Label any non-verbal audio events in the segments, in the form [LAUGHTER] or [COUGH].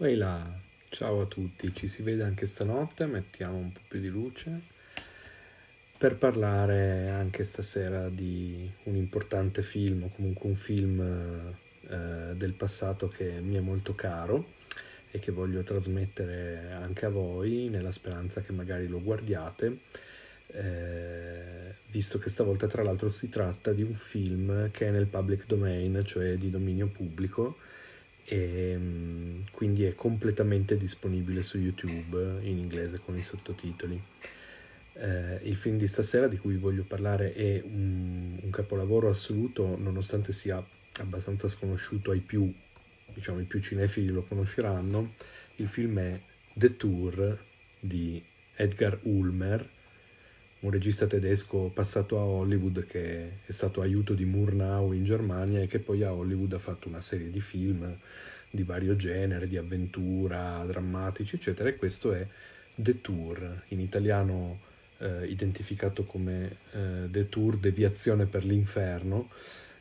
Là, ciao a tutti, ci si vede anche stanotte, mettiamo un po' più di luce per parlare anche stasera di un importante film o comunque un film eh, del passato che mi è molto caro e che voglio trasmettere anche a voi nella speranza che magari lo guardiate. Eh, visto che stavolta tra l'altro si tratta di un film che è nel public domain, cioè di dominio pubblico, e mm, quindi è completamente disponibile su YouTube in inglese con i sottotitoli. Eh, il film di stasera di cui voglio parlare è un, un, capolavoro assoluto, nonostante sia abbastanza sconosciuto ai più, diciamo, i più cinefili lo conosceranno. Il film è The Tour di Edgar Ulmer, un regista tedesco passato a Hollywood che è stato aiuto di Murnau in Germania e che poi a Hollywood ha fatto una serie di film di vario genere, di avventura, drammatici, eccetera, e questo è The Tour, in italiano eh, identificato come eh, The Tour, Deviazione per l'inferno,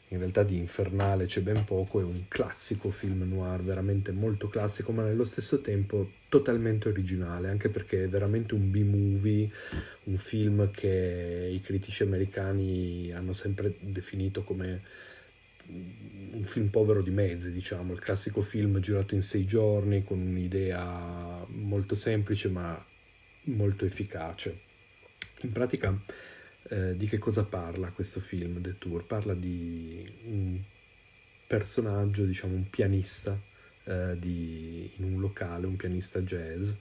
in realtà di infernale c'è ben poco, è un classico film noir, veramente molto classico, ma nello stesso tempo totalmente originale, anche perché è veramente un B-movie, un film che i critici americani hanno sempre definito come un film povero di mezzi, diciamo, il classico film girato in sei giorni con un'idea molto semplice ma molto efficace. In pratica eh, di che cosa parla questo film, The Tour? Parla di un personaggio, diciamo un pianista eh, di, in un locale, un pianista jazz,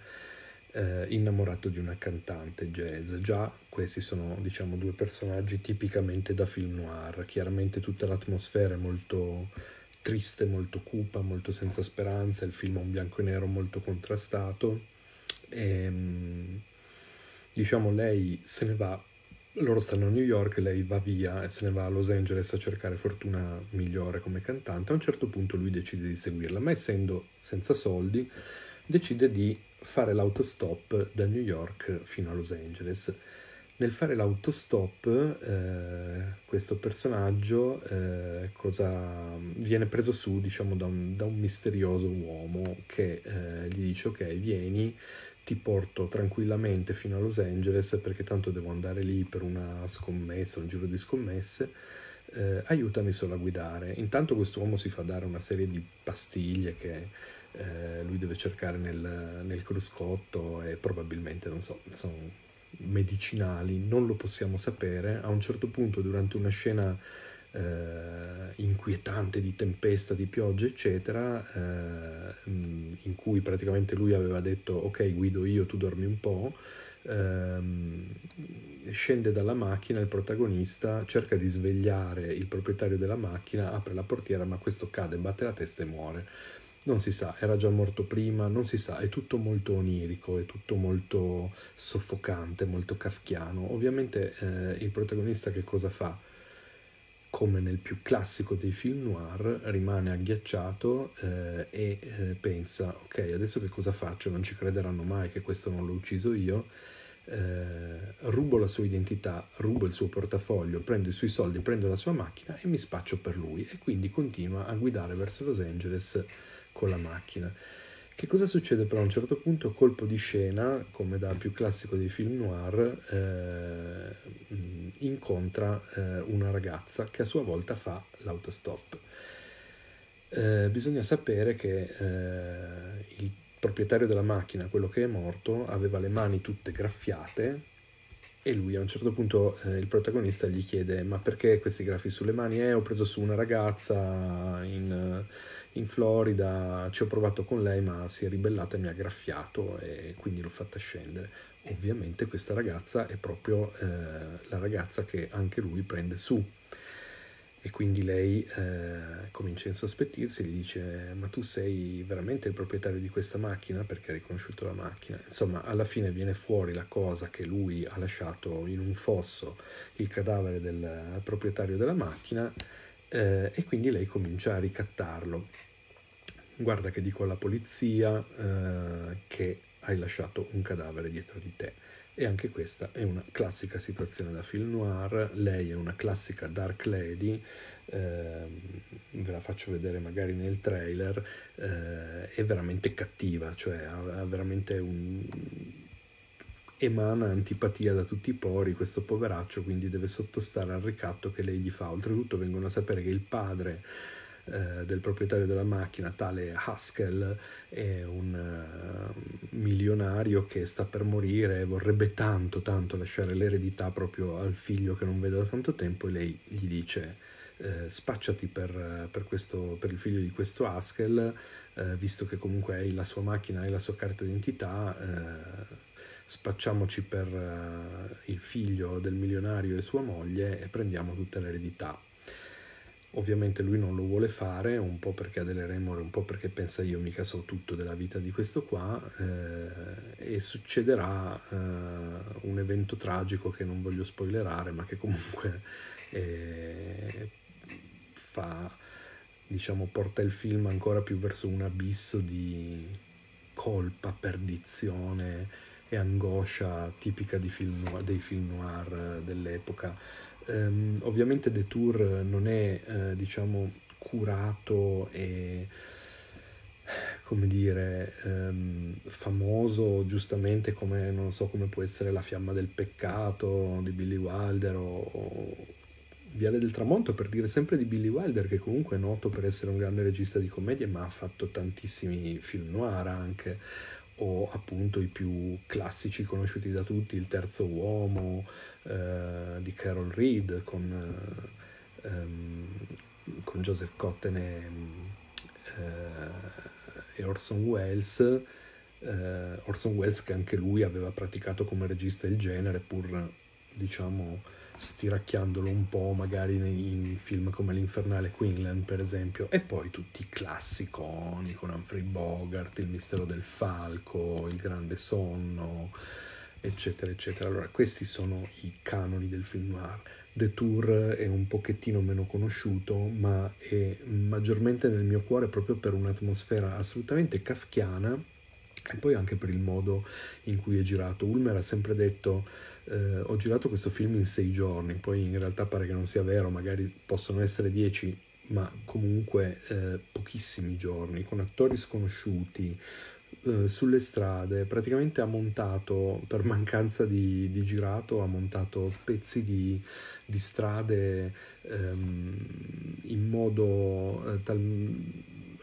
eh, innamorato di una cantante jazz. Già questi sono diciamo due personaggi tipicamente da film noir, chiaramente tutta l'atmosfera è molto triste, molto cupa, molto senza speranza, il film è un bianco e nero molto contrastato e ehm, diciamo lei se ne va loro stanno a New York, lei va via e se ne va a Los Angeles a cercare fortuna migliore come cantante. A un certo punto lui decide di seguirla, ma essendo senza soldi, decide di fare l'autostop da New York fino a Los Angeles. Nel fare l'autostop, eh, questo personaggio eh, cosa, viene preso su diciamo, da, un, da un misterioso uomo che eh, gli dice ok vieni ti porto tranquillamente fino a Los Angeles perché tanto devo andare lì per una scommessa, un giro di scommesse, eh, aiutami solo a guidare. Intanto quest'uomo si fa dare una serie di pastiglie che eh, lui deve cercare nel, nel cruscotto e probabilmente, non so, sono medicinali, non lo possiamo sapere. A un certo punto durante una scena eh, inquietante di tempesta, di pioggia, eccetera, eh, in cui praticamente lui aveva detto ok guido io, tu dormi un po', ehm, scende dalla macchina il protagonista, cerca di svegliare il proprietario della macchina, apre la portiera, ma questo cade, batte la testa e muore. Non si sa, era già morto prima, non si sa, è tutto molto onirico, è tutto molto soffocante, molto kafkiano. Ovviamente eh, il protagonista che cosa fa? Come nel più classico dei film noir, rimane agghiacciato eh, e eh, pensa, ok, adesso che cosa faccio? Non ci crederanno mai che questo non l'ho ucciso io. Eh, rubo la sua identità, rubo il suo portafoglio, prendo i suoi soldi, prendo la sua macchina e mi spaccio per lui e quindi continua a guidare verso Los Angeles con la macchina. Che cosa succede però a un certo punto? Colpo di scena, come da più classico dei film noir, eh, incontra eh, una ragazza che a sua volta fa l'autostop. Eh, bisogna sapere che eh, il proprietario della macchina, quello che è morto, aveva le mani tutte graffiate e lui a un certo punto eh, il protagonista gli chiede ma perché questi graffi sulle mani? Eh, ho preso su una ragazza in in Florida, ci ho provato con lei ma si è ribellata e mi ha graffiato e quindi l'ho fatta scendere. Ovviamente questa ragazza è proprio eh, la ragazza che anche lui prende su. E quindi lei eh, comincia a insospettirsi gli dice ma tu sei veramente il proprietario di questa macchina? Perché ha riconosciuto la macchina? Insomma alla fine viene fuori la cosa che lui ha lasciato in un fosso il cadavere del proprietario della macchina eh, e quindi lei comincia a ricattarlo guarda che dico alla polizia eh, che hai lasciato un cadavere dietro di te. E anche questa è una classica situazione da film noir, lei è una classica dark lady, ehm, ve la faccio vedere magari nel trailer, eh, è veramente cattiva, cioè ha, ha veramente un, emana antipatia da tutti i pori questo poveraccio, quindi deve sottostare al ricatto che lei gli fa. Oltretutto vengono a sapere che il padre eh, del proprietario della macchina, tale Haskell, è un uh, milionario che sta per morire e vorrebbe tanto, tanto lasciare l'eredità proprio al figlio che non vede da tanto tempo e lei gli dice eh, spacciati per, per, questo, per, il figlio di questo Haskell, eh, visto che comunque hai la sua macchina e la sua carta d'identità, eh, spacciamoci per uh, il figlio del milionario e sua moglie e prendiamo tutta l'eredità. Ovviamente lui non lo vuole fare, un po' perché ha delle remore, un po' perché pensa io mica so tutto della vita di questo qua eh, e succederà eh, un evento tragico che non voglio spoilerare ma che comunque eh, fa, diciamo, porta il film ancora più verso un abisso di colpa, perdizione e angoscia tipica film dei film noir dell'epoca Um, ovviamente The Tour non è, eh, diciamo, curato e come dire, um, famoso giustamente come, non so, come può essere La fiamma del peccato di Billy Wilder o, o Viale del Tramonto per dire sempre di Billy Wilder che comunque è noto per essere un grande regista di commedie ma ha fatto tantissimi film noir anche o appunto i più classici conosciuti da tutti, Il terzo uomo eh, di Carol Reed con, eh, ehm, con Joseph Cotten e, eh, e Orson Welles. Eh, Orson Welles che anche lui aveva praticato come regista il genere pur diciamo stiracchiandolo un po' magari in film come L'Infernale Queenland per esempio. E poi tutti i classiconi con Humphrey Bogart, Il mistero del falco, Il grande sonno eccetera eccetera. Allora questi sono i canoni del film noir. The Tour è un pochettino meno conosciuto ma è maggiormente nel mio cuore proprio per un'atmosfera assolutamente kafkiana e poi anche per il modo in cui è girato. Ulmer ha sempre detto eh, ho girato questo film in sei giorni, poi in realtà pare che non sia vero, magari possono essere dieci, ma comunque eh, pochissimi giorni, con attori sconosciuti, eh, sulle strade, praticamente ha montato, per mancanza di, di girato, ha montato pezzi di, di strade ehm, in modo eh, tal,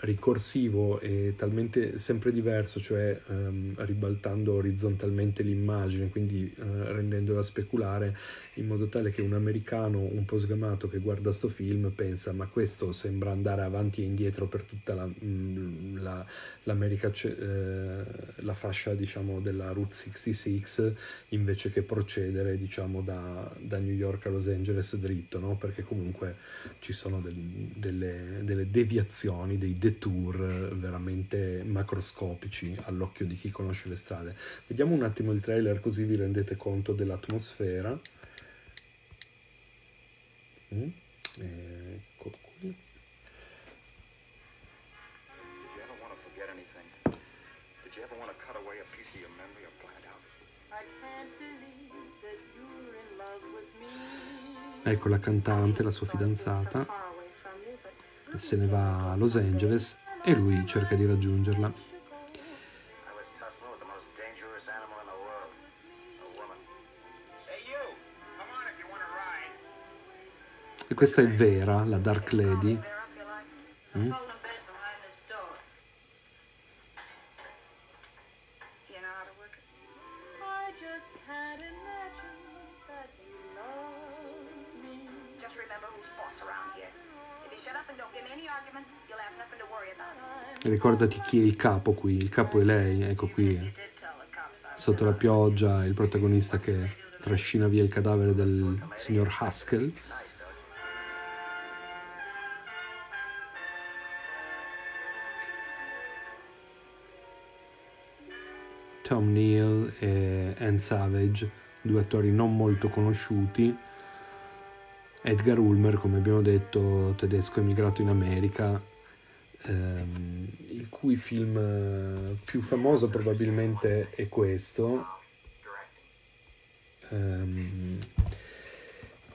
ricorsivo e talmente sempre diverso, cioè ehm, ribaltando orizzontalmente l'immagine, quindi eh, rendendola speculare in modo tale che un americano un po' sgamato che guarda sto film pensa ma questo sembra andare avanti e indietro per tutta la, mm, la, l'America, eh, la fascia diciamo della Route 66 invece che procedere diciamo da, da New York a Los Angeles dritto, no? perché comunque ci sono del, delle, delle deviazioni, dei dettagli tour veramente macroscopici all'occhio di chi conosce le strade. Vediamo un attimo il trailer così vi rendete conto dell'atmosfera. Mm. Ecco qui. Ecco la cantante, la sua fidanzata se ne va a Los Angeles e lui cerca di raggiungerla. E questa è Vera, la Dark Lady. Mm? Ricordati chi è il capo qui, il capo è lei, ecco qui, sotto la pioggia, il protagonista che trascina via il cadavere del signor Haskell. Tom Neal e Anne Savage, due attori non molto conosciuti. Edgar Ulmer, come abbiamo detto, tedesco emigrato in America, ehm, il cui film più famoso probabilmente è questo, ehm,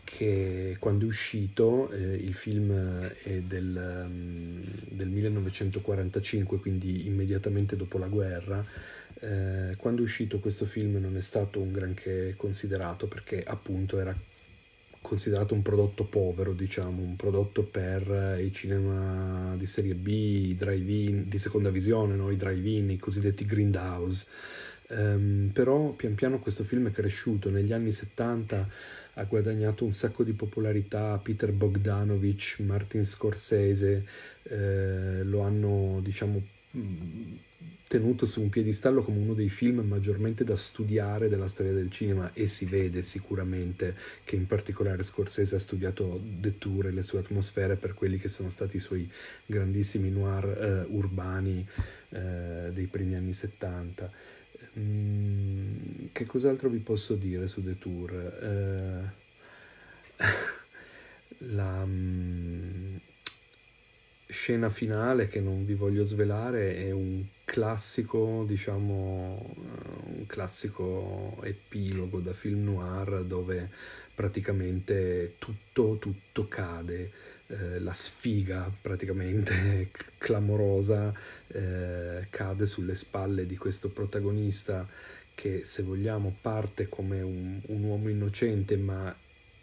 che quando è uscito, eh, il film è del, um, del, 1945, quindi immediatamente dopo la guerra, eh, quando è uscito questo film non è stato un granché considerato perché appunto era considerato un prodotto povero, diciamo, un prodotto per i cinema di serie B, i drive-in, di seconda visione, no? i drive-in, i cosiddetti grindhouse. Um, però pian piano questo film è cresciuto, negli anni 70 ha guadagnato un sacco di popolarità, Peter Bogdanovich, Martin Scorsese eh, lo hanno diciamo tenuto su un piedistallo come uno dei film maggiormente da studiare della storia del cinema e si vede sicuramente che in particolare Scorsese ha studiato The Tour e le sue atmosfere per quelli che sono stati i suoi grandissimi noir eh, urbani eh, dei primi anni 70. Mm, che cos'altro vi posso dire su The Tour? Eh, [LAUGHS] la... Mm, scena finale che non vi voglio svelare è un classico, diciamo, un classico epilogo da film noir dove praticamente tutto, tutto cade, eh, la sfiga praticamente [LAUGHS] clamorosa eh, cade sulle spalle di questo protagonista che se vogliamo parte come un, un uomo innocente ma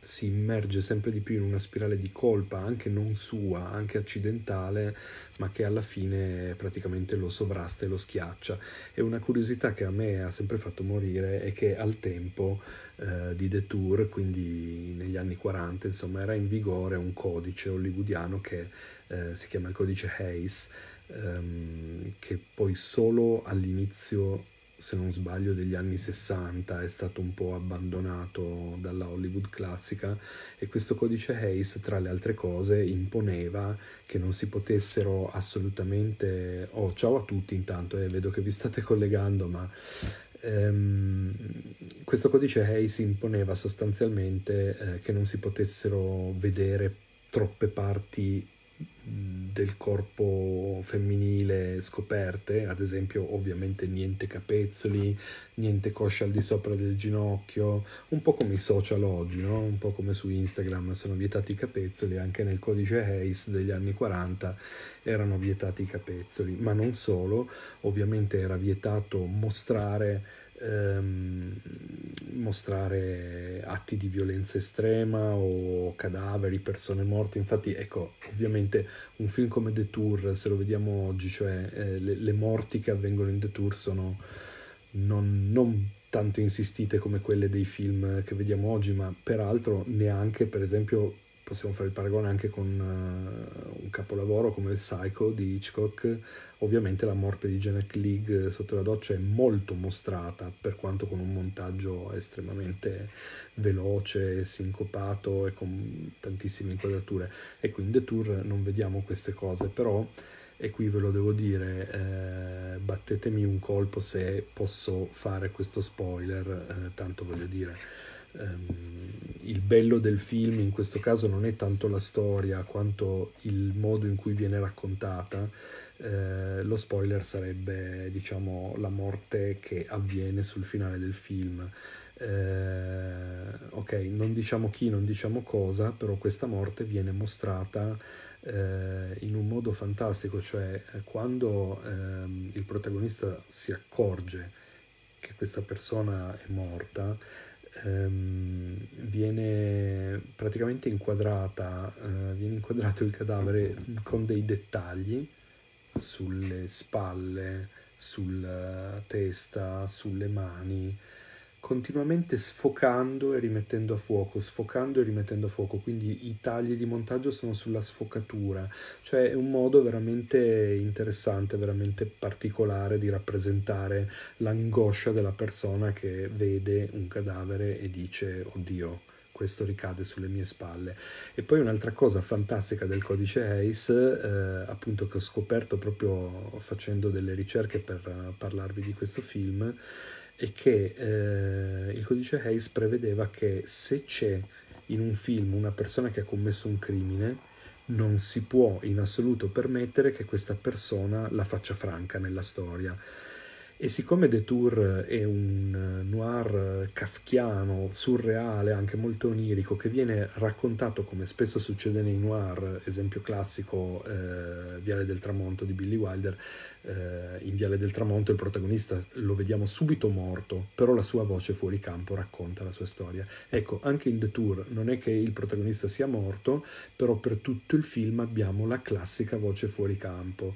si immerge sempre di più in una spirale di colpa, anche non sua, anche accidentale, ma che alla fine praticamente lo sovrasta e lo schiaccia. E una curiosità che a me ha sempre fatto morire è che al tempo eh, di The Tour, quindi negli anni 40, insomma, era in vigore un codice hollywoodiano che eh, si chiama il codice Hayes, ehm, che poi solo all'inizio se non sbaglio, degli anni 60, è stato un po' abbandonato dalla Hollywood classica e questo codice Hayes, tra le altre cose, imponeva che non si potessero assolutamente... Oh, ciao a tutti intanto, eh, vedo che vi state collegando, ma ehm, questo codice Hayes imponeva sostanzialmente eh, che non si potessero vedere troppe parti del corpo femminile scoperte, ad esempio ovviamente niente capezzoli, niente coscia al di sopra del ginocchio, un po' come i social oggi, no? un po' come su Instagram sono vietati i capezzoli, anche nel codice Hayes degli anni 40 erano vietati i capezzoli, ma non solo, ovviamente era vietato mostrare ehm, mostrare atti di violenza estrema o cadaveri, persone morte. Infatti, ecco, ovviamente un film come The Tour, se lo vediamo oggi, cioè eh, le, le, morti che avvengono in The Tour sono non, non tanto insistite come quelle dei film che vediamo oggi, ma peraltro neanche, per esempio, possiamo fare il paragone anche con uh, un capolavoro come il Psycho di Hitchcock, ovviamente la morte di Janet League sotto la doccia è molto mostrata, per quanto con un montaggio estremamente veloce, sincopato e con tantissime inquadrature. Ecco, in The Tour non vediamo queste cose, però, e qui ve lo devo dire, eh, battetemi un colpo se posso fare questo spoiler, eh, tanto voglio dire ehm, il bello del film in questo caso non è tanto la storia quanto il modo in cui viene raccontata. Eh, lo spoiler sarebbe, diciamo, la morte che avviene sul finale del film. Eh, ok, non diciamo chi, non diciamo cosa, però questa morte viene mostrata eh, in un modo fantastico, cioè eh, quando ehm, il protagonista si accorge che questa persona è morta, ehm, viene praticamente inquadrata, eh, viene inquadrato il cadavere con dei dettagli sulle spalle, sulla testa, sulle mani, continuamente sfocando e rimettendo a fuoco, sfocando e rimettendo a fuoco, quindi i tagli di montaggio sono sulla sfocatura, cioè è un modo veramente interessante, veramente particolare di rappresentare l'angoscia della persona che vede un cadavere e dice oddio questo ricade sulle mie spalle. E poi un'altra cosa fantastica del codice Hayes, eh, appunto che ho scoperto proprio facendo delle ricerche per parlarvi di questo film, è che eh, il codice Hayes prevedeva che se c'è in un film una persona che ha commesso un crimine, non si può in assoluto permettere che questa persona la faccia franca nella storia. E siccome Detour è un noir kafkiano, surreale, anche molto onirico, che viene raccontato come spesso succede nei noir, esempio classico eh, Viale del Tramonto di Billy Wilder, eh, in Viale del Tramonto il protagonista lo vediamo subito morto, però la sua voce fuori campo racconta la sua storia. Ecco, anche in Detour non è che il protagonista sia morto, però per tutto il film abbiamo la classica voce fuori campo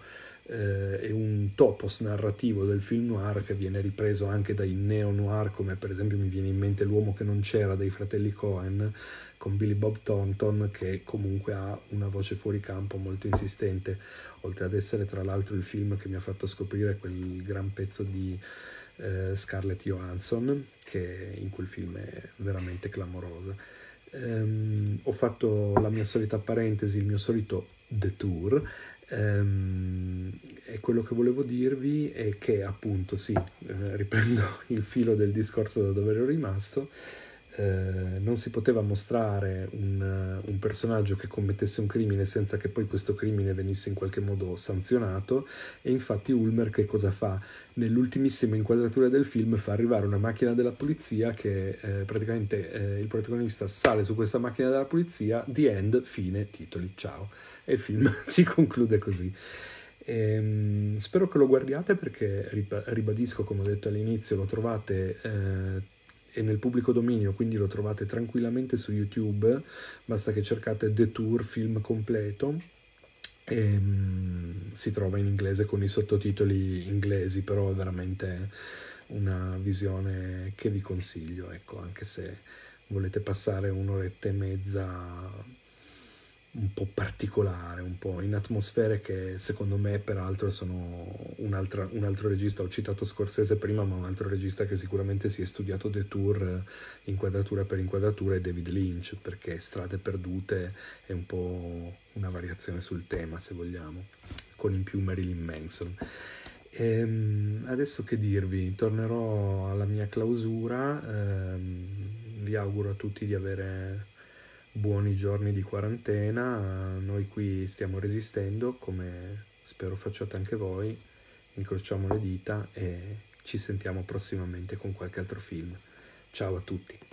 eh, è un topos narrativo del film noir che viene ripreso anche dai neo-noir, come per esempio mi viene in mente L'uomo che non c'era dei fratelli Cohen, con Billy Bob Thornton, che comunque ha una voce fuori campo molto insistente, oltre ad essere tra l'altro il film che mi ha fatto scoprire quel gran pezzo di eh, Scarlett Johansson, che in quel film è veramente clamorosa. Um, ho fatto la mia solita parentesi, il mio solito detour Ehm, e quello che volevo dirvi è che appunto sì, eh, riprendo [LAUGHS] il filo del discorso da dove ero rimasto, eh, non si poteva mostrare un, un, personaggio che commettesse un crimine senza che poi questo crimine venisse in qualche modo sanzionato e infatti Ulmer che cosa fa? Nell'ultimissima inquadratura del film fa arrivare una macchina della polizia che eh, praticamente eh, il protagonista sale su questa macchina della polizia, the end, fine, titoli, ciao. E il film [LAUGHS] si conclude così. Ehm, spero che lo guardiate perché ribadisco, come ho detto all'inizio, lo trovate eh, è nel pubblico dominio, quindi lo trovate tranquillamente su YouTube, basta che cercate The Tour film completo. E, um, si trova in inglese con i sottotitoli inglesi, però è veramente una visione che vi consiglio, ecco, anche se volete passare un'oretta e mezza un po' particolare, un po' in atmosfere che secondo me peraltro sono un, altra, un, altro regista, ho citato Scorsese prima, ma un altro regista che sicuramente si è studiato The Tour inquadratura per inquadratura è David Lynch, perché Strade Perdute è un po' una variazione sul tema, se vogliamo, con in più Marilyn Manson. Ehm, adesso che dirvi, tornerò alla mia clausura, ehm, vi auguro a tutti di avere buoni giorni di quarantena, noi qui stiamo resistendo come spero facciate anche voi, incrociamo le dita e ci sentiamo prossimamente con qualche altro film. Ciao a tutti!